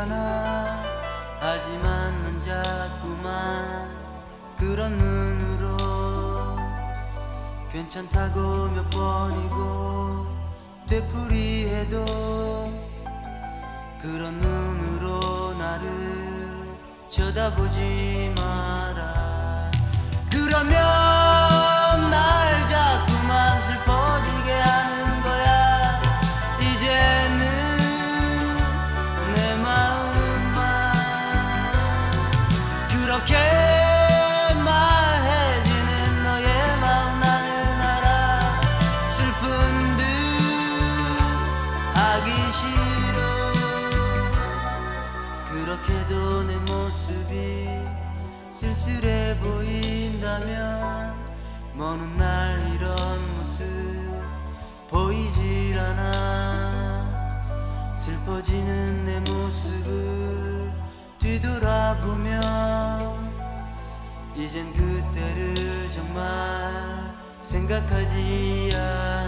않아. 하지만 넌 자꾸만 그런 눈으로 괜찮다고 몇 번이고 되풀이해도 그런 눈으로 나를 쳐다보지 마라. 그러면 싫어. 그렇게도 내 모습이 쓸쓸해 보인다면 먼 훗날 이런 모습 보이질 않아. 슬퍼지는 내 모습을 뒤돌아보면 이젠 그때를 정말 생각하지 않아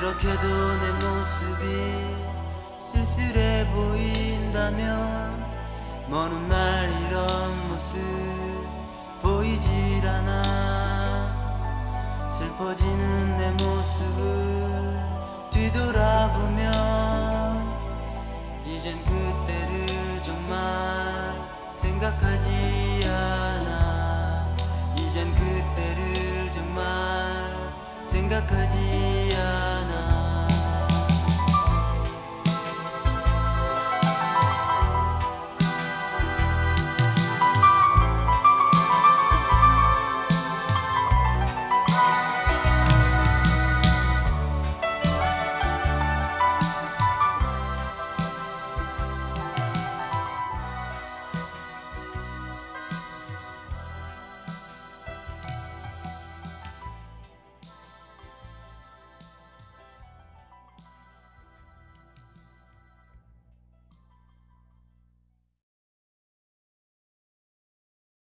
그렇게도 내 모습이 쓸쓸해 보인다면 먼 훗날 이런 모습 보이질 않아. 슬퍼지는 내 모습을 뒤돌아보면 이젠 그때를 정말 생각하지 않아. 이젠 그때를 정말 생각하지